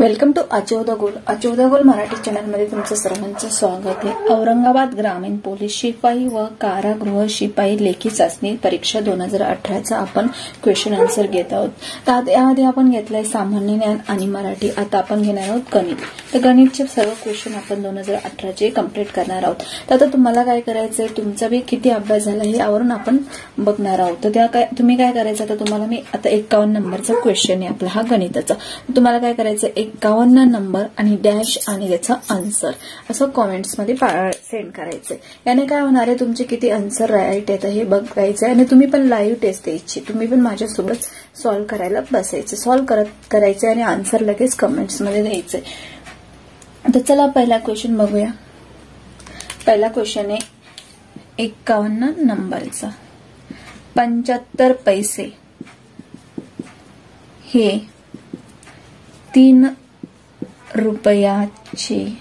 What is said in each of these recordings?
Welcome to अचोदा गोल. अचोदा गोल मराठी चॅनलमध्ये तुमचं सर्वांचं स्वागत आहे. औरंगाबाद ग्रामीण पोलीस शिपाई व कारागृह शिपाई लेखी चाचणी परीक्षा दोन हजार अठराचा आपण क्वेश्चन आन्सर घेत आहोत. तर त्यामध्ये आपण घेतलंय सामान्य ज्ञान आणि मराठी. आता आपण घेणार आहोत गणित. तर गणितचे सर्व क्वेश्चन आपण दोन हजार अठराचे कंप्लीट करणार आहोत. तर आता तुम्हाला काय करायचंय? तुमचा बी किती अभ्यास झाला हे यावरून आपण बघणार आहोत. तर त्या काय तुम्ही काय करायचं? तर तुम्हाला मी आता एकावन्न नंबरचा क्वेश्चन आहे आपला हा गणिताचा. तुम्हाला काय करायचं एकावन्न नंबर आणि डॅश आणि त्याचा आन्सर. असं कॉमेंट्समध्ये सेंड करायचंय. याने काय होणार आहे तुमचे किती आन्सर राईट आहेत हे बघायचंय आणि तुम्ही पण लाईव्ह टेस्ट द्यायची. तुम्ही पण माझ्यासोबत सॉल्व्ह करायला बसायचं. सॉल्व्ह करत करायचं आणि आन्सर लगेच कमेंट्समध्ये द्यायचंय. तर चला पहिला क्वेश्चन बघूया. पहिला क्वेश्चन आहे एकावन्न नंबरचा. पंच्याहत्तर पैसे. हे तीन रुपयाचे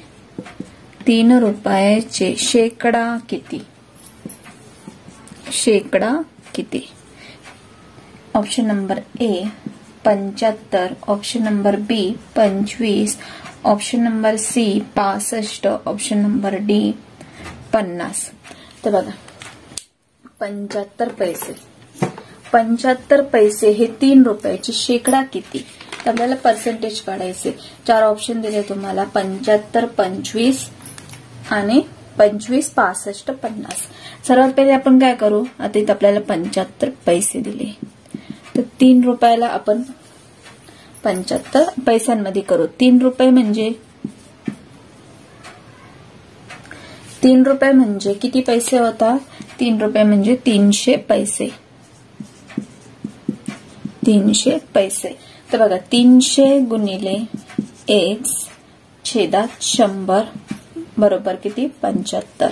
तीन रुपयाचे शेकडा किती? शेकडा किती? ऑप्शन नंबर ए पंच्याहत्तर. ऑप्शन नंबर बी पंचवीस. ऑप्शन नंबर सी पासष्ट. ऑप्शन नंबर डी पन्नास. तर बघा पंच्याहत्तर पैसे. पंच्याहत्तर पैसे हे तीन रुपयाचे शेकडा किती? तर आपल्याला पर्सेंटेज काढायचे. चार ऑप्शन दिले तुम्हाला. पंच्याहत्तर पंचवीस आणि पंचवीस पासष्ट पन्नास. सर्वात पहिले आपण काय करू? आता इथे आपल्याला पंच्याहत्तर पैसे दिले. तर तीन रुपयाला आपण पंच्याहत्तर पैशांमध्ये करू. तीन रुपये म्हणजे? तीन रुपये म्हणजे किती पैसे होता तीन रुपये म्हणजे तीनशे पैसे. तीनशे पैसे. तर बघा तीनशे गुणिले एक्स छेदात शंभर बरोबर किती? पंच्याहत्तर.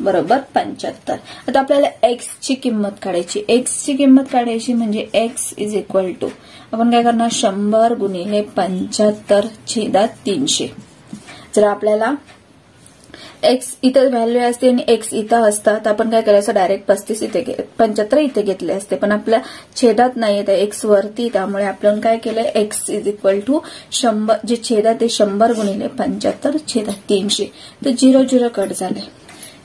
बरोबर पंच्याहत्तर. आता आपल्याला एक्स ची किंमत काढायची. एक्स ची किंमत काढायची म्हणजे एक्स इज इक्वल टू आपण काय करणार? शंभर गुणिले पंच्याहत्तर छेदात तीनशे. जर आपल्याला एक्स इथं व्हॅल्यू असते आणि एक्स इथं असतात. आपण काय करायचं? डायरेक्ट पस्तीस इथे पंच्याहत्तर इथे घेतले असते. पण आपल्या छेदात नाही येत. एक्स वरती त्यामुळे आपण काय केलंय? एक्स इज इक्वल टू शंभर जे छेदात ते शंभर गुणिले पंच्याहत्तर छेदात तीनशे. तर झिरो झिरो कट झाले.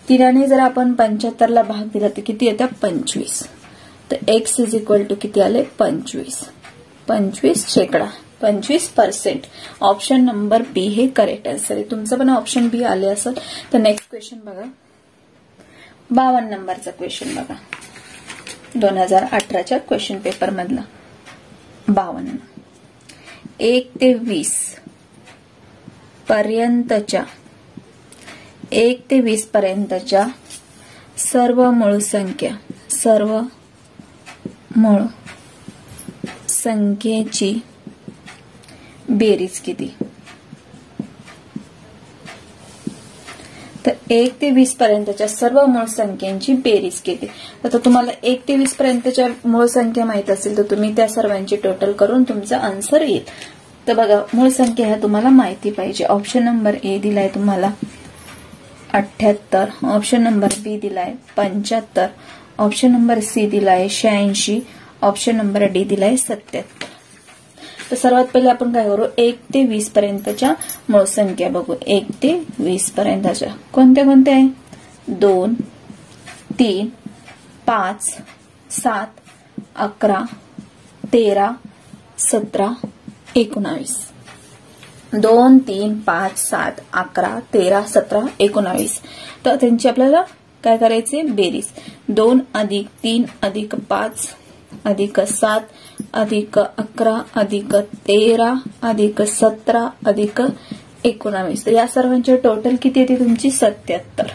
तिराने जर आपण पंच्याहत्तरला भाग दिला तर किती येतं पंचवीस. तर एक्स इज इक्वल टू किती आले? पंचवीस. पंचवीस शेकडा. पंचवीस पर्सेंट ऑप्शन नंबर बी हे करेक्ट आन्सर आहे. तुमचं पण ऑप्शन बी आले असेल तर नेक्स्ट क्वेश्चन बघा. बावन्न नंबरचा क्वेश्चन बघा. दोन हजार अठराच्या क्वेश्चन पेपर मधला. बावन्न. एक ते वीस पर्यंतच्या एक ते वीस पर्यंतच्या सर्व मूळ संख्या सर्व मूळ संख्येची बेरीज किती तर एक ते वीस पर्यंतच्या सर्व मूळ संख्यांची बेरीज किती आता तुम्हाला एक ते वीस पर्यंतच्या मूळ संख्या माहीत असेल तर तुम्ही त्या सर्वांची टोटल करून तुमचा आन्सर येईल. तर बघा मूळ संख्या ह्या तुम्हाला माहिती पाहिजे. ऑप्शन नंबर ए दिलाय तुम्हाला अठ्याहत्तर ऑप्शन नंबर बी दिलाय पंच्याहत्तर. ऑप्शन नंबर सी दिलाय शहाऐंशी. ऑप्शन नंबर डी दिलाय सत्याहत्तर तर सर्वात पहिले आपण काय करू? एक ते वीस पर्यंतच्या मूळ संख्या बघू. एक ते वीस पर्यंतच्या कोणत्या कोणत्या आहे? दोन तीन पाच सात अकरा तेरा सतरा एकोणावीस. दोन तीन पाच सात अकरा तेरा सतरा एकोणावीस. तर त्यांची आपल्याला काय करायचे? बेरीज. दोन अधिक तीन अधिक पाच अधिक सात अधिक अकरा अधिक तेरा अधिक सतरा अधिक एकोणावीस. या सर्वांचे टोटल किती येते तुमची? सत्याहत्तर.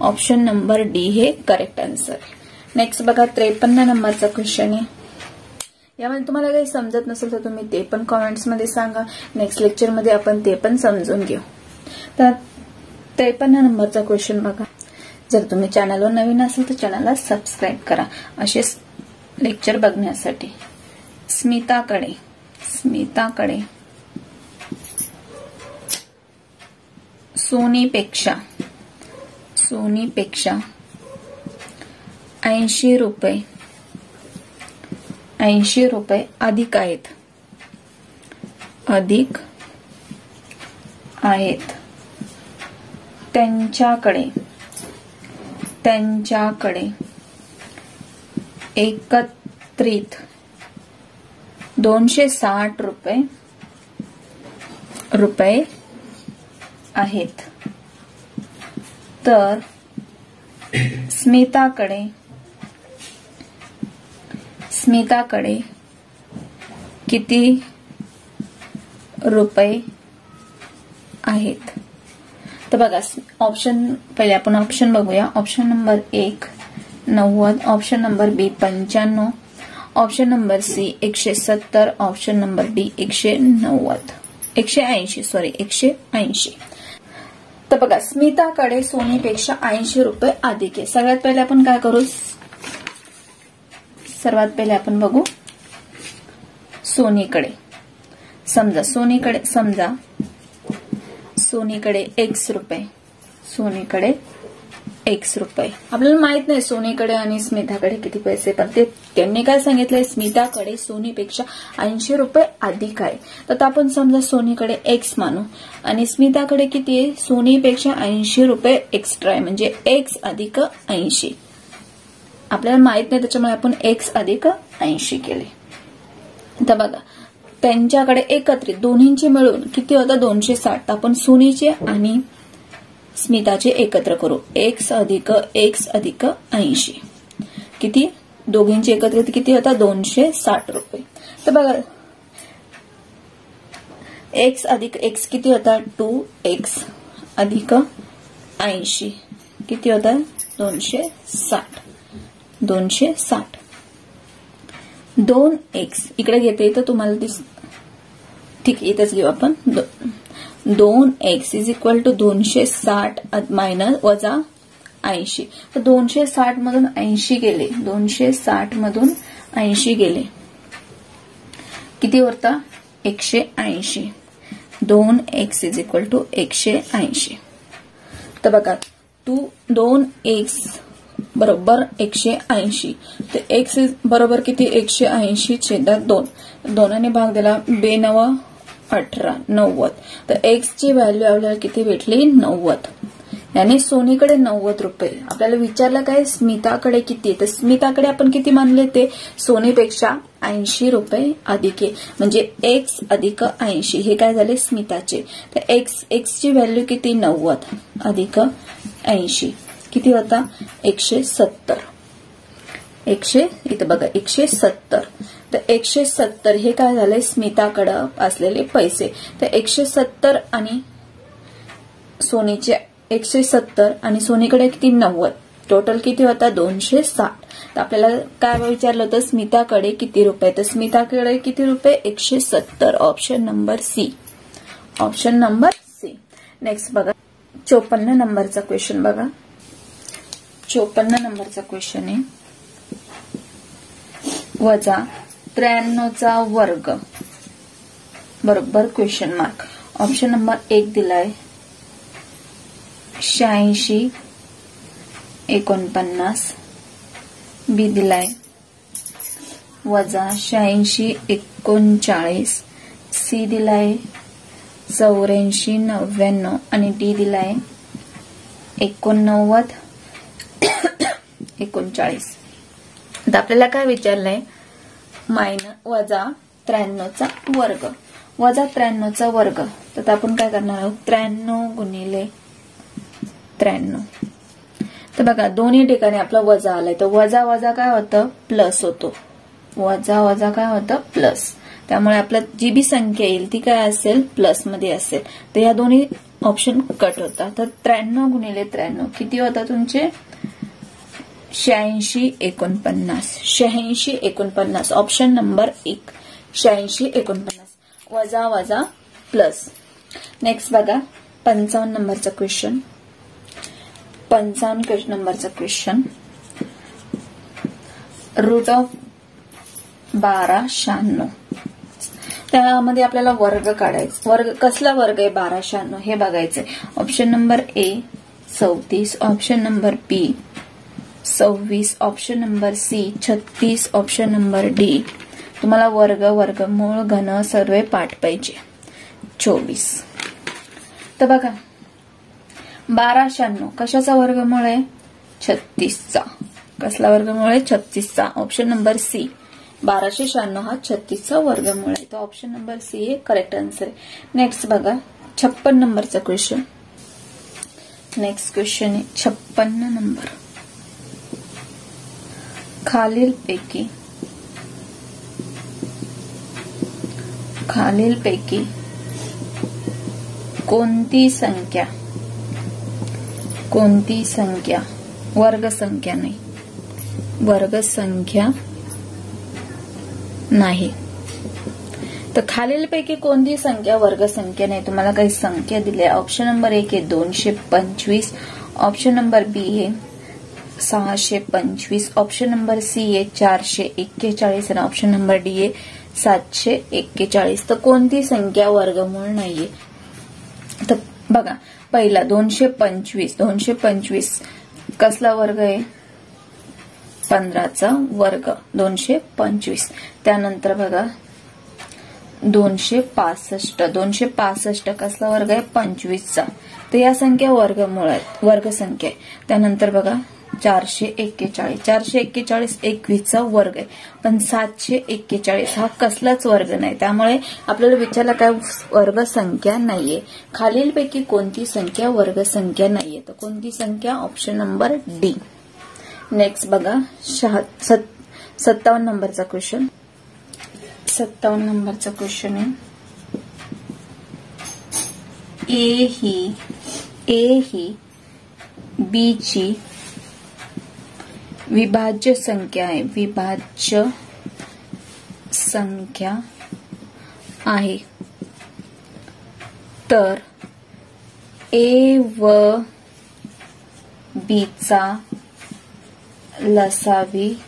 ऑप्शन नंबर डी हे करेक्ट आन्सर नेक्स्ट बघा त्रेपन्न नंबरचा क्वेश्चन आहे. यामध्ये तुम्हाला काही समजत नसेल तर तुम्ही ते पण कॉमेंट्समध्ये सांगा. नेक्स्ट लेक्चरमध्ये आपण ते पण समजून घेऊ. तर त्रेपन्न नंबरचा क्वेश्चन बघा. जर तुम्ही चॅनलवर नवीन असेल तर चॅनलला सबस्क्राईब करा. असेच लेक्चर बघण्यासाठी. स्मिताकडे. स्मिताकडे. सोनीपेक्षा. सोनीपेक्षा. ऐंशी रुपये. ऐंशी रुपये अधिक आहेत. अधिक आहेत. त्यांच्याकडे. त्यांच्याकडे. एकत्रित दोनशे साठ रुपये रुपये आहेत. तर स्मिताकडे स्मिताकडे किती रुपये आहेत? तर बघा ऑप्शन पहिले आपण ऑप्शन बघूया. ऑप्शन नंबर एक नव्वद. ऑप्शन नंबर बी पंच्याण्णव. ऑप्शन नंबर सी, एकशे सत्तर. ऑप्शन नंबर डी, एकशे नव्वद. एकशे ऐंशी सॉरी एकशे ऐंशी. तर बघा, स्मिताकडे सोनीपेक्षा ऐंशी रुपये अधिक आहे. सगळ्यात पहिले आपण काय करू? सर्वात पहिले आपण बघू सोनीकडे. समजा सोनीकडे समजा, सोनीकडे एक्स रुपये. सोनीकडे एक्स रुपये. आपल्याला माहीत नाही सोनीकडे आणि स्मिताकडे किती पैसे पण ते त्यांनी काय सांगितलंय? स्मिताकडे सोनीपेक्षा ऐंशी रुपये अधिक आहे. तर आपण समजा सोनीकडे एक्स मानू. आणि स्मिताकडे किती आहे? सोनीपेक्षा ऐंशी रुपये एक्स्ट्रा आहे. म्हणजे एक्स अधिक ऐंशी. आपल्याला माहीत नाही त्याच्यामुळे आपण एक्स अधिक ऐंशी केले. तर बघा त्यांच्याकडे एकत्रित दोन्हींचे मिळून किती होतं? दोनशे साठ. आपण सोनीचे आणि स्मिताचे एकत्र करू. एक्स अधिक एक्स अधिक ऐंशी. किती? दोघींचे एकत्रित किती होता? दोनशे साठ रुपये. तर बघा एक्स अधिक एक्स किती होता? टू एक्स अधिक ऐंशी. किती होता? दोनशे साठ. दोनशे साठ. दोन एक्स इकडे घेते तर तुम्हाला दिस ठीक इथंच घेऊ आपण. दोन दोन एक्स इज इक्वल टू दोनशे साठ मायनस वजा ऐंशी. तर दोनशे साठ मधून ऐंशी गेले. दोनशे साठ मधून ऐंशी गेले. किती होता एकशे ऐंशी. दोन एक्स इज इक्वल टू एकशे ऐंशी. तर बघा टू दोन एक्स बरोबर एकशे ऐंशी. तर एक्स बरोबर किती? एकशे ऐंशी छेदात दोन. दोनाने भाग दिला बेनवा अठरा नव्वद. तर एक्सची व्हॅल्यू आपल्याला किती भेटली? नव्वद. याने सोनीकडे नव्वद रुपये. आपल्याला विचारलं काय? स्मिताकडे किती? तर स्मिताकडे आपण किती मानले ते? सोनीपेक्षा ऐंशी रुपये अधिक आहे. म्हणजे एक्स अधिक ऐंशी. हे काय झाले? स्मिताचे. तर एक्स एक्सची व्हॅल्यू किती? नव्वद अधिक ऐंशी. किती होता? एकशे सत्तर. एकशे इथं बघा एकशे सत्तर. तर एकशे सत्तर हे काय झाले स्मिताकडं असलेले पैसे. तर एकशे सत्तर आणि सोनीचे एकशे सत्तर आणि सोनीकडे किती? नव्वद. टोटल किती होता? दोनशे साठ. तर आपल्याला काय विचारलं होतं? स्मिताकडे किती रुपये? तर स्मिताकडे किती रुपये? एकशे सत्तर. Option number C option number C next बघा. चोपन्न नंबरचा क्वेश्चन बघा. चोपन्न नंबरचा क्वेश्चन आहे. वजा त्र्याण्णवचा वर्ग. बरोबर क्वेश्चन मार्क ऑप्शन नंबर एक दिलाय. शहाऐंशी एकोणपन्नास. बी दिलाय. वजा शहाऐंशी एकोणचाळीस. सी दिलाय. चौऱ्याऐंशी नव्याण्णव. आणि डी दिलाय. एकोणनव्वद एकोणचाळीस. तर आपल्याला काय विचारलंय? मायन वजा त्र्याण्णवचा वर्ग. वजा त्र्याण्णवचा वर्ग. तर आपण काय करणार आहोत? त्र्याण्णव गुणिले त्र्याण्णव. तर बघा दोन्ही ठिकाणी आपला वजा आलाय. तर वजा वजा काय होतं? प्लस होतो. वजा वजा काय होतं? प्लस. त्यामुळे आपलं जी बी संख्या येईल ती काय असेल? प्लसमध्ये असेल. तर या दोन्ही ऑप्शन कट होता तर त्र्याण्णव गुणिले त्र्याण्णव. किती होता तुमचे? शहाऐंशी एकोणपन्नास. शहाऐंशी एकोणपन्नास. ऑप्शन नंबर एक. शहाऐंशी एकोणपन्नास. वजा वजा प्लस नेक्स्ट बघा. पंचावन्न नंबरचा क्वेश्चन पंचावन्न नंबरचा क्वेश्चन रूट ऑफ बारा शहाण्णव. त्यामध्ये आपल्याला वर्ग काढायचा. वर्ग कसला वर्ग आहे? बारा शहाण्णव. हे बघायचंय. ऑप्शन नंबर ए चौतीस. ऑप्शन नंबर बी सव्वीस ऑप्शन नंबर सी छत्तीस ऑप्शन नंबर डी तुम्हाला वर्ग वर्गमूळ घन सर्व पाठ पाहिजे. चोवीस. तर बघा बारा शहाण्णव. कशाचा वर्गमूळ आहे? छत्तीसचा. कसला वर्गमूळ आहे? छत्तीसचा. ऑप्शन नंबर सी बाराशे शहाण्णव हा छत्तीसचा वर्गमूळ आहे. तो ऑप्शन नंबर सी हे करेक्ट आन्सर आहे. नेक्स्ट बघा छप्पन नंबरचा क्वेश्चन नेक्स्ट क्वेश्चन आहे छप्पन्न नंबर खालीलपैकी खालीलपैकी कोणती संख्या कोणती संख्या? वर्ग संख्या नाही. वर्ग संख्या नाही. तर खालीलपैकी कोणती संख्या वर्ग संख्या नाही? तुम्हाला काही संख्या दिल्या ऑप्शन नंबर एक आहे दोनशे पंचवीस. ऑप्शन नंबर बी आहे सहाशे पंचवीस. ऑप्शन नंबर सी आहे चारशे एक्केचाळीस आणि ऑप्शन नंबर डी आहे सातशे एक्केचाळीस. तर कोणती संख्या वर्गमूळ नाहीये? तर बघा पहिला दोनशे पंचवीस. दोनशे पंचवीस कसला वर्ग आहे? पंधराचा वर्ग. दोनशे पंचवीस. त्यानंतर बघा दोनशे पासष्ट. दोनशे पासष्ट कसला वर्ग आहे? पंचवीसचा. तर या संख्या वर्गमूळ आहेत वर्गसंख्या आहे. त्यानंतर बघा चारशे एक्केचाळीस. चारशे एक्केचाळीस एकवीसचा वर्ग आहे. पण सातशे एक्केचाळीस हा कसलाच वर्ग नाही. त्यामुळे आपल्याला विचारला काय वर्ग संख्या नाहीये. खालीलपैकी कोणती संख्या वर्ग संख्या नाहीये? तर कोणती संख्या? Option number D. नेक्स्ट बघा. सत्तावन्न नंबरचा क्वेश्चन सत्तावन्न नंबरचा क्वेश्चन आहे. ए ही ए ही बीची विभाज्य संख्या आहे. विभाज्य संख्या आहे. तर ए व बीचा लसावी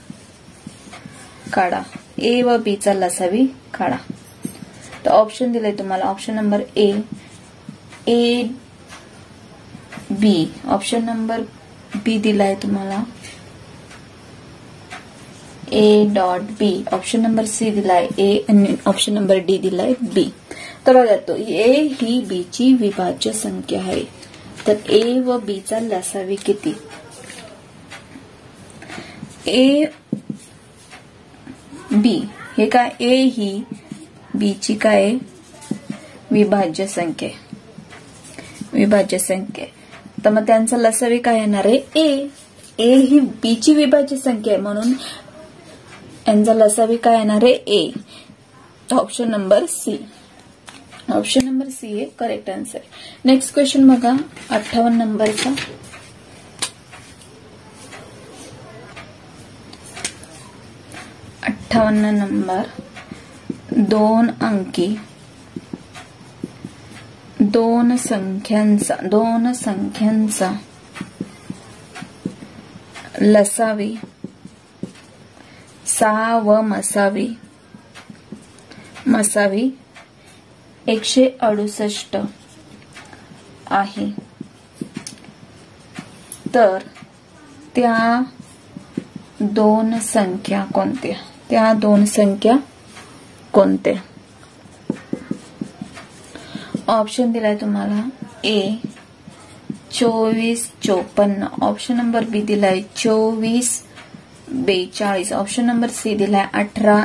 काढा. ए व बीचा लसावी काढा. तर ऑप्शन दिलंय तुम्हाला. Option number A A B option number B दिलाय तुम्हाला. A dot B option number C दिलाय. ए आणि ऑप्शन नंबर डी दिलाय बी तर बघा तो ए ही बी ची विभाज्य संख्या आहे. तर ए व बी चा लसावी किती? ए बी हे काय? ए ही बी ची काय? विभाज्य संख्या विभाज्य संख्या तर मग त्यांचा लसावी काय येणार आहे? ए ए ही बी ची विभाज्य संख्या आहे. म्हणून यांचा लसावी काय येणार आहे? A option number C option number C हे करेक्ट आन्सर नेक्स्ट क्वेश्चन बघा. अठ्ठावन्न नंबरचा. अठ्ठावन्न नंबर. दोन अंकी. दोन संख्यांचा. दोन संख्यांचा. लसावी. सहा व मसावी मसावी एकशे अडुसष्ट आहे. तर त्या दोन संख्या कोणत्या? त्या दोन संख्या कोणत्या? ऑप्शन दिलाय तुम्हाला. ए चोवीस चोपन्न. ऑप्शन नंबर बी दिलाय चोवीस बेचाळीस. ऑप्शन नंबर सी दिलाय अठरा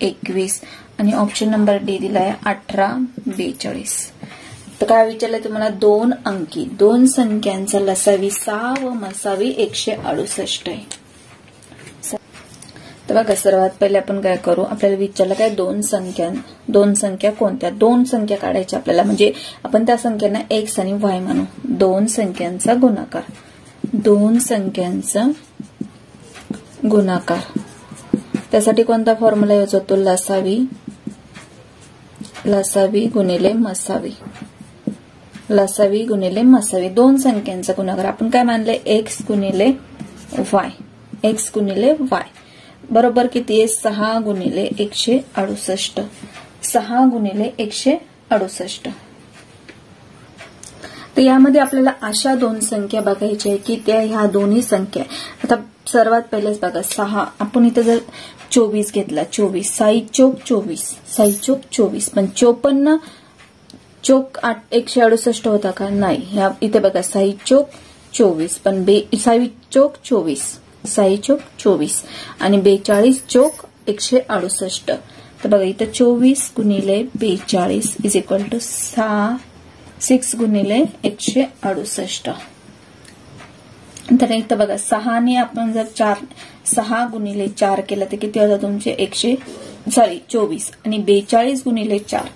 एकवीस आणि ऑप्शन नंबर डी दिलाय अठरा बेचाळीस. तर काय विचारलंय तुम्हाला? दोन अंकी. दोन संख्यांचा लसावी सहा व मसावी एकशे अडुसष्ट आहे. तर बघा सर्वात पहिले आपण काय करू? आपल्याला विचारलं काय? दोन संख्या दोन संख्या कोणत्या? दोन संख्या काढायच्या आपल्याला. म्हणजे आपण त्या संख्यांना एक्स आणि वाय म्हणू. दोन संख्यांचा गुणाकार. दोन संख्यांचा गुणाकार. त्यासाठी कोणता फॉर्म्युला यूज होतो लसावी. लसावी गुणिले मसावी. लसावी गुणिले मसावी. दोन संख्यांचा गुणाकार. आपण काय मानले? एक्स गुणिले वाय एक्स गुणिले वाय बरोबर किती आहे? सहा गुणिले एकशे अडुसष्ट. सहा गुणिले एकशे अडुसष्ट. तर यामध्ये आपल्याला अशा दोन संख्या बघायच्या आहे की त्या ह्या दोन्ही संख्या आता सर्वात पहिलेच बघा सहा. आपण इथं जर चोवीस घेतला चोवीस. साई चोक चोवीस. साई चोक चोवीस. पण चोपन्न चोक आठ एकशे अडुसष्ट होता का? नाही. ह्या इथे बघा साई चोक चोवीस. पण बे साई चोक चोवीस. साई चोक चोवीस. आणि बेचाळीस चोक एकशे अडुसष्ट. तर बघा इथं चोवीस गुणिले बेचाळीस इज इक्वल टू सहा. सिक्स गुणिले एकशे अडुसष्ट. तर इथं बघा सहाने आपण जर चार सहा गुणिले चार केलं तर किती होतं तुमचे? एकशे सॉरी चोवीस. आणि बेचाळीस गुणिले चार.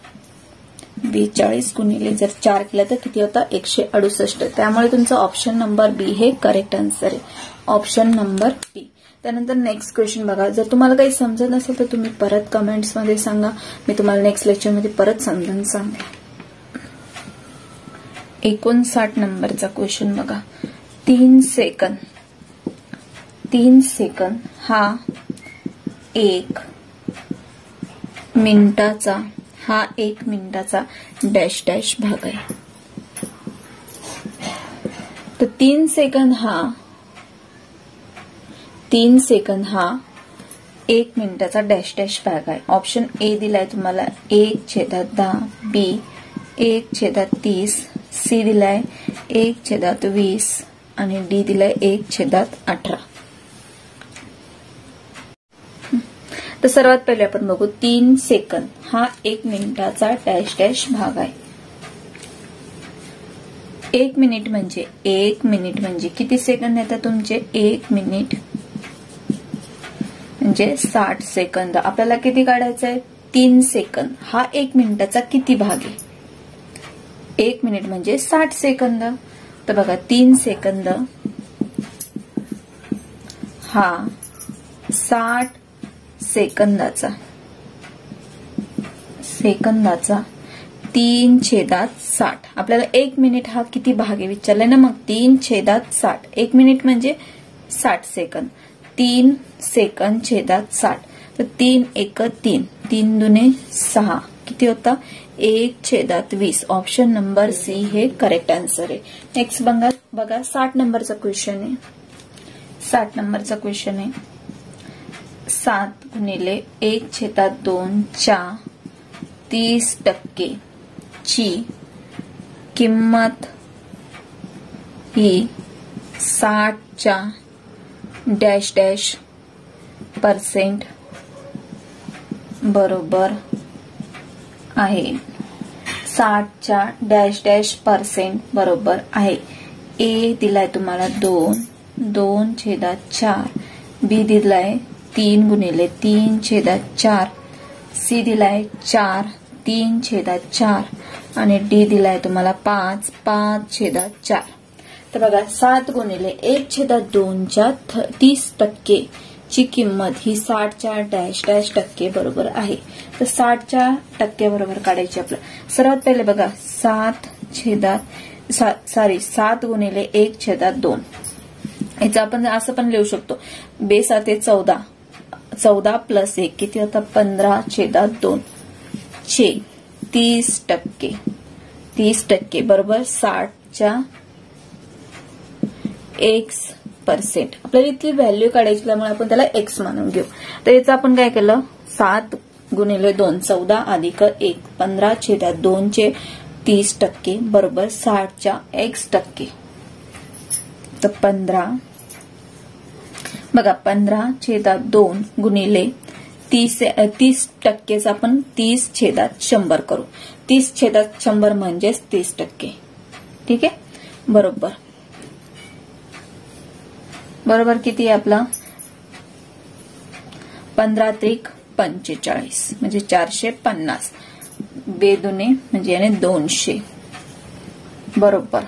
बेचाळीस गुणिले जर चार केलं तर किती होता? एकशे अडुसष्ट. त्यामुळे तुमचं ऑप्शन नंबर बी हे करेक्ट आन्सर आहे. ऑप्शन नंबर बी त्यानंतर नेक्स्ट क्वेश्चन बघा. जर तुम्हाला काही समजत नसेल तर तुम्ही परत कमेंट्समध्ये सांगा. मी तुम्हाला नेक्स्ट लेक्चरमध्ये परत समजून सांगा एकोणसाठ नंबरचा क्वेश्चन बघा. तीन सेकंद तीन सेकंद हा एक मिनिटाचा हा एक मिनिटाचा डॅश डॅश भाग आहे. तर तीन सेकंद हा तीन सेकंद हा एक मिनिटाचा डॅश डॅश भाग आहे. ऑप्शन ए दिलाय तुम्हाला. एक छेदात दहा. बी एक छेदात तीस. सी दिलाय एक छेदात वीस आणि डी दिलाय एक छेदात अठरा. तर सर्वात पहिले आपण बघू तीन सेकंद. हा एक मिनिटाचा डॅश डॅश भाग आहे. एक मिनिट म्हणजे एक मिनिट म्हणजे किती सेकंद येतात तुमचे? एक मिनिट. म्हणजे साठ सेकंद. आपल्याला किती काढायचं आहे तीन सेकंद. हा एक मिनिटाचा किती भाग आहे? एक मिनिट म्हणजे साठ सेकंद. तर बघा तीन सेकंद. हा साठ सेकंदाचा. सेकंदाचा. तीन छेदात साठ. आपल्याला एक मिनिट हा किती भाग आहे विचारलाय ना मग? तीन छेदात साठ. एक मिनिट म्हणजे साठ सेकंद. तीन सेकंद छेदात साठ. तर तीन एक तीन. तीन दुने सहा. किती होता? एक छेदात वीस. ऑप्शन नंबर सी हे करेक्ट आन्सर आहे. नेक्स्ट बघा बघा साठ नंबरचा क्वेश्चन आहे. साठ नंबरचा क्वेश्चन आहे. सात गुणिले एक छेदात दोन च्या तीस टक्के. ची किंमत ही साठच्या डॅश डॅश पर्सेंट बरोबर आहे. साठच्या डॅश डॅश पर्सेंट बरोबर आहे. ए दिलाय तुम्हाला दोन दोन छेदात चार. बी दिलाय तीन गुणिले तीन छेदात चार. सी दिलाय चार तीन छेदात चार. आणि डी दिलाय तुम्हाला पाच पाच छेदात चार. तर बघा सात गुणिले एक छेदात दोनच्या तीस टक्के. ची किंमत ही साठच्या डॅश डॅश टक्के बरोबर आहे. तर साठच्या टक्के बरोबर काढायची आपलं. सर्वात पहिले बघा सात छेदात सॉरी सात गुणिले एक छेदात दोन. याचं आपण असं पण लिहू शकतो. बेस बेसात चौदा. चौदा प्लस एक किती होता? पंधरा छेदात दोन. छे. तीस टक्के. तीस टक्के. बरोबर साठच्या एक्स पर्सेंट आपल्याला इथली व्हॅल्यू काढायची त्यामुळे आपण त्याला एक्स मानून घेऊ तर याचं आपण काय केलं सात गुणिले दोन चौदा अधिक एक पंधरा छेदात दोनचे तीस टक्के बरोबर साठच्या एक्स टक्के तर पंधरा बघा पंधरा छेदात दोन गुणिले तीस तीस टक्केच आपण तीस छेदात शंभर करू तीस छेदात शंभर म्हणजेच तीस टक्के ठीक आहे बरोबर बरोबर किती आहे आपला? पंधरा त्रिक पंचेचाळीस म्हणजे चारशे पन्नास. बेदुने म्हणजे याने दोनशे. बरोबर.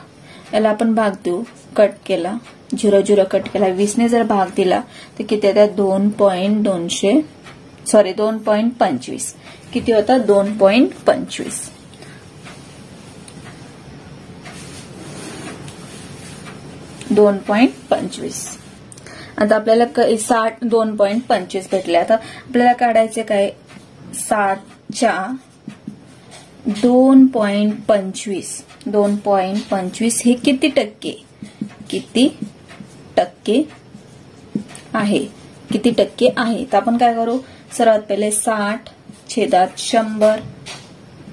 याला आपण भाग देऊ कट केला. झिरो झिरो कट केला. वीसने जर भाग दिला तर किती येतात? दोन पॉईंट दोनशे सॉरी दोन पॉईंट पंचवीस. किती होता? दोन पॉईंट पंचवीस. दोन पॉईंट पंचवीस. आता आपल्याला साठ दोन पॉईंट पंचवीस भेटले. आता आपल्याला काढायचे काय? सातच्या दोन पॉईंट पंचवीस. दोन पॉईंट पंचवीस हे किती टक्के? किती टक्के आहे? किती टक्के आहे? तर आपण काय करू? सर्वात पहिले साठ छेदात शंभर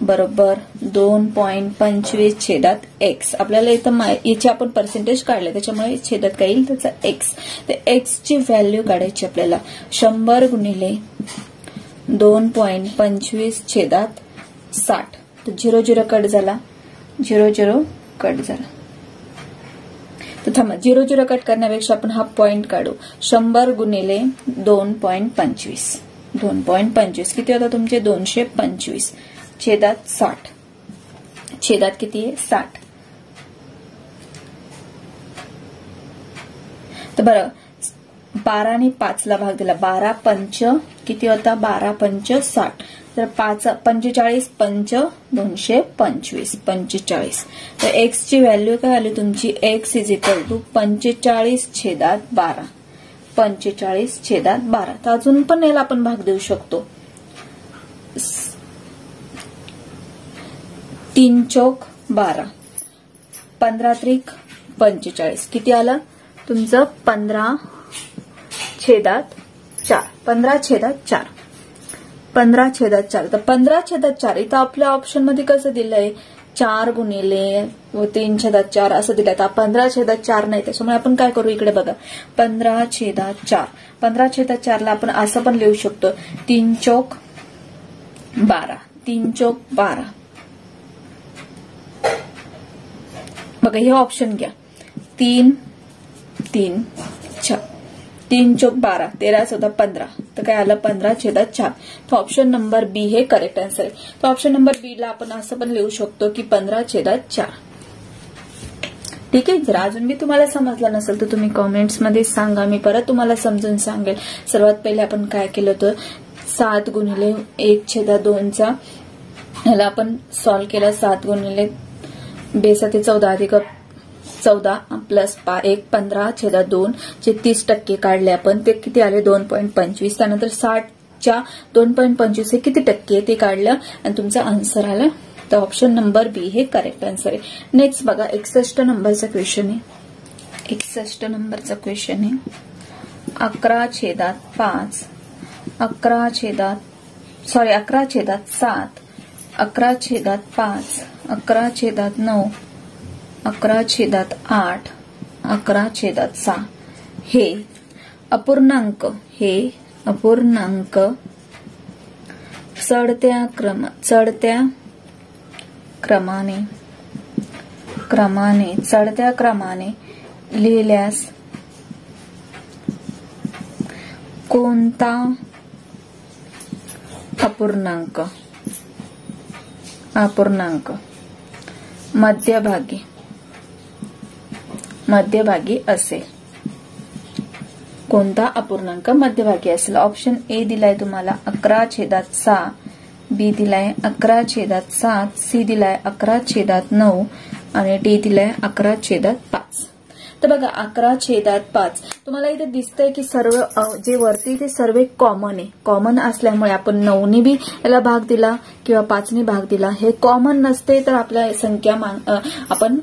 बरोबर दोन पॉईंट पंचवीस छेदात एक्स आपल्याला इथं याचे आपण पर्सेंटेज काढले त्याच्यामुळे छेदात काय येईल? त्याचा एक्स तर एक्सची व्हॅल्यू काढायची आपल्याला. शंभर गुणिले दोन पॉईंट पंचवीस छेदात साठ. तर झिरो झिरो कट झाला. झिरो झिरो कट झाला. तर थांबा झिरो झिरो कट करण्यापेक्षा आपण हा पॉईंट काढू. शंभर गुणिले दोन पॉईंट पंचवीस. दोन पॉईंट पंचवीस. किती होता तुमचे? दोनशे पंचवीस. छेदात साठ. छेदात किती आहे? साठ. तर बरं बाराने पाचला भाग दिला. बारा पंच किती होता? बारा पंच साठ. तर पाच पंचेचाळीस पंच दोनशे पंचवीस. पंचेचाळीस. तर एक्सची व्हॅल्यू काय आली तुमची? एक्स इज इक्वल टू पंचेचाळीस छेदात बारा. पंचेचाळीस छेदात बारा. तर अजून पण याला आपण भाग देऊ शकतो. तीन चौक बारा. पंधरा त्रिक पंचेचाळीस. किती आलं? तुमचं पंधरा छेदात चार. पंधरा छेदात चार. पंधरा छेदात चार. तर पंधरा छेदात चार. इथं आपल्या ऑप्शनमध्ये कसं दिलंय? चार गुणिले व तीन छेदात चार असं दिलंय. तर पंधरा छेदात चार नाही. त्याच्यामुळे आपण काय करू इकडे बघा. पंधरा छेदात चार. पंधरा छेदात चारला आपण असं पण लिहू शकतो. तीन चौक बारा. तीन चौक बारा. बघा हे ऑप्शन घ्या. तीन तीन चार. तीन चौक बारा तेरा चौदा पंधरा. तर काय आलं? पंधरा छेदात चार. तर ऑप्शन नंबर बी हे करेक्ट आन्सर आहे. तर ऑप्शन नंबर बी ला आपण असं पण लिहू शकतो की पंधरा छेदात चार. ठीक आहे? जर अजून मी तुम्हाला समजलं नसेल तर तुम्ही कॉमेंट्समध्ये सांगा. मी परत तुम्हाला समजून सांगेल. सर्वात पहिले आपण काय केलं होतं? सात गुणिले एक छेदा दोनचा. ह्याला आपण सॉल्व्ह केला. सात गुणिले बेसाते चौदा अधिक चौदा प्लस पा एक पंधरा छेदा दोन जे तीस टक्के काढले आपण ते किती आले? दोन पॉईंट पंचवीस. त्यानंतर साठच्या दोन पॉईंट पंचवीस हे किती टक्के ते काढलं? आणि तुमचा आन्सर आला. तर ऑप्शन नंबर बी हे करेक्ट आन्सर आहे. नेक्स्ट बघा एकसष्ट नंबरचा क्वेश्चन आहे. एकसष्ट नंबरचा क्वेश्चन आहे. अकरा छेदात पाच अकरा छेदात सॉरी अकरा छेदात सात अकरा छेदात पाच अकरा छेदात नऊ अकरा छेदात आठ अकरा छेदात सहा. हे अपूर्णांक हे अपूर्णांक. चढत्या क्रम चढत्या क्रमाने क्रमाने चढत्या क्रमाने लिहिल्यास कोणता अपूर्णांक? अपूर्णांक. मध्यभागी. मध्यभागी असेल. कोणता अपूर्णांक मध्यभागी असेल? ऑप्शन ए दिलाय तुम्हाला अकरा छेदात सहा बी दिलाय अकरा छेदात सात सी दिलाय अकरा छेदात नऊ आणि डी दिलाय अकरा छेदात पाच. तर बघा अकरा छेदात पाच. तुम्हाला इथे दिसतंय की सर्व जे वरती ते सर्व कॉमन आहे. कॉमन असल्यामुळे आपण नऊनी बी याला भाग दिला किंवा पाचनी भाग दिला. हे कॉमन नसते तर आपल्या संख्या आपण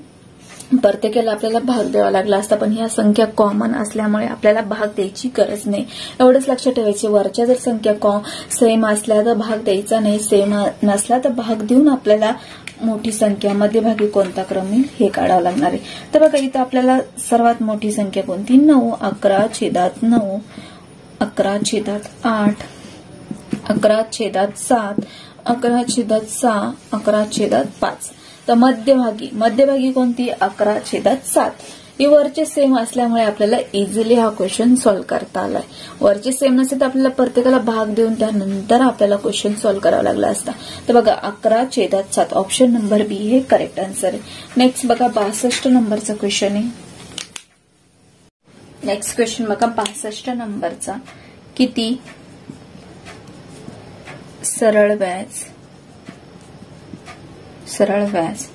प्रत्येकाला आपल्याला भाग द्यावा लागला असता. पण ह्या संख्या कॉमन असल्यामुळे आपल्याला भाग द्यायची गरज नाही. एवढंच लक्षात ठेवायचे. वरच्या जर संख्या कॉ सेम असल्या तर भाग द्यायचा नाही. सेम नसला तर भाग देऊन आपल्याला मोठी संख्या मध्यभागी कोणता क्रम येईल हे काढावं लागणार आहे. तर बघा इथं आपल्याला सर्वात मोठी संख्या कोणती? नऊ अकरा छेदात नऊ अकरा छेदात आठ अकरा छेदात सात अकरा छेदात सहा अकरा छेदात पाच. तर मध्यभागी मध्यभागी कोणती? अकरा छेदात सात. ही वरचे सेम असल्यामुळे आपल्याला इझिली हा क्वेश्चन सॉल्व्ह करता आलाय. वरचे सेम नसेल तर आपल्याला प्रत्येकाला भाग देऊन त्यानंतर आपल्याला क्वेश्चन सॉल्व्ह करावा लागला असता. तर बघा अकरा छेदात सात. ऑप्शन नंबर बी हे करेक्ट आन्सर आहे. नेक्स्ट बघा बासष्ट नंबरचा क्वेश्चन आहे. नेक्स्ट क्वेश्चन बघा बासष्ट नंबरचा. किती? सरळ व्याज. सरळ व्याज.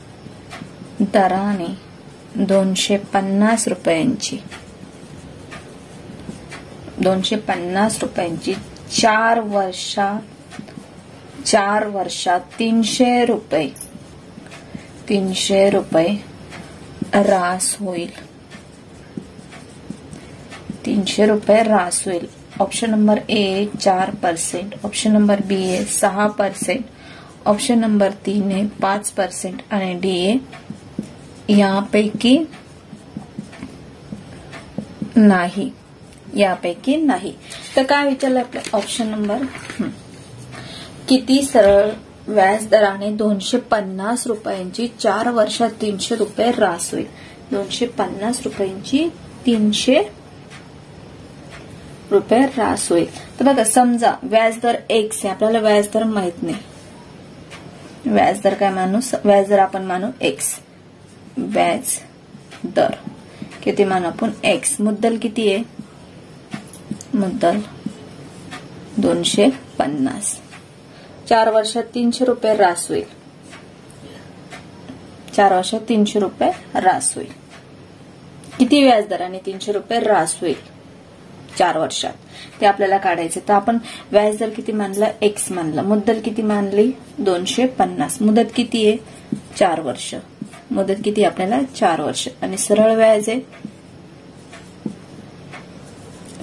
दराने. दोनशे रुपयांची. दोनशे रुपयांची चार वर्षात चार तीनशे रुपये. तीनशे रुपये रास होईल. तीनशे रुपये रास होईल. ऑप्शन नंबर ए चार percent option number B A सहा पर्सेंट ऑप्शन नंबर तीन आहे पाच पर्सेंट आणि डी ए यापैकी नाही. यापैकी नाही. तर काय विचारलं आपल्या ऑप्शन नंबर किती सरळ व्याज दराने दोनशे पन्नास रुपयांची चार वर्षात तीनशे रुपये रास होईल? दोनशे पन्नास रुपयांची तीनशे रुपये रास होईल. तर बघा समजा व्याजदर एक्स आहे आपल्याला व्याजदर माहीत नाही. व्याजदर काय मानू? व्याजदर आपण मानू एक्स व्याज दर. किती मानू आपण? एक्स मुद्दल किती आहे? मुद्दल दोनशे पन्नास. चार वर्षात तीनशे रुपये रास होईल. चार वर्षात तीनशे रुपये रास होईल. किती व्याजदराने तीनशे रुपये रास होईल? चार वर्षात. ते आपल्याला काढायचे. तर आपण व्याजदर किती मानला? एक्स मानला. मुद्दल किती मानली? दोनशे पन्नास. मुदत किती आहे? चार वर्ष. मुदत किती आपल्याला? चार वर्ष. आणि सरळ व्याज? आहे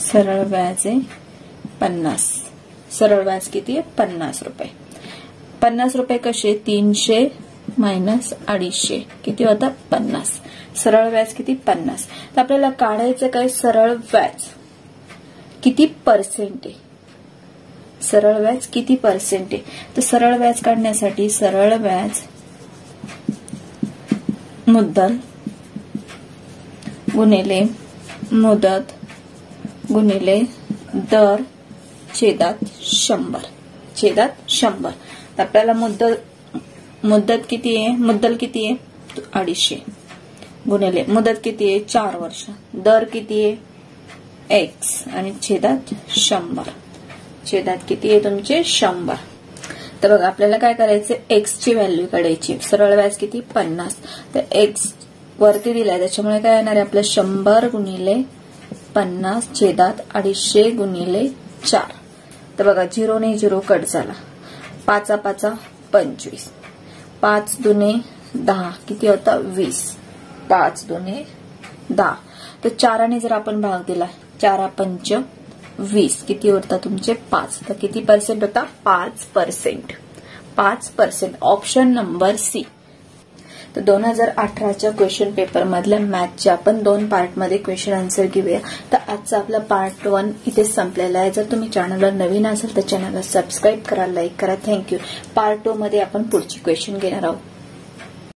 सरळ व्याज आहे पन्नास. सरळ व्याज किती आहे? पन्नास रुपये. पन्नास रुपये कसे? तीनशे मायनस अडीचशे. किती होता? पन्नास. सरळ व्याज किती? पन्नास. तर आपल्याला काढायचं काय? सरळ व्याज. किती पर्सेंट आहे? सरळ व्याज किती पर्सेंट आहे? तर सरळ व्याज काढण्यासाठी सरळ व्याज मुद्दल. गुणिले मुदत गुणिले दर छेदात शंभर. छेदात शंभर. तर आपल्याला मुद्दल मुद्दत किती आहे? मुद्दल किती आहे? अडीचशे. गुणिले मुदत किती आहे? चार वर्ष. दर किती आहे? एक्स आणि छेदात शंभर. छेदात किती आहे तुमचे? शंभर. तर बघा आपल्याला काय करायचं एक्सची व्हॅल्यू काढायची. सरळ व्याज किती? पन्नास. तर एक्स वरती दिलाय त्याच्यामुळे काय येणार आहे आपलं? शंभर गुणिले पन्नास छेदात अडीचशे गुणिले चार. तर बघा झिरो ने झिरो कट झाला. पाचा पाचा पंचवीस. पाच दुने दहा. किती होता? वीस. पाच दुने दहा. तर चाराने जर आपण भाग दिला चारा पंच वीस. किती होता तुमचे? पाच. तर किती पर्सेंट होता? पाच पर्सेंट पाच पर्सेंट ऑप्शन नंबर सी तर दोन हजार अठराच्या क्वेश्चन पेपर मधल्या मॅथच्या आपण दोन पार्टमध्ये क्वेश्चन आन्सर घेऊया. तर आजचा आपला पार्ट वन इथे संपलेला आहे. जर तुम्ही चॅनलवर नवीन असाल तर चॅनलला सबस्क्राईब करा लाईक करा. थँक्यू पार्ट टू मध्ये आपण पुढची क्वेश्चन घेणार आहोत.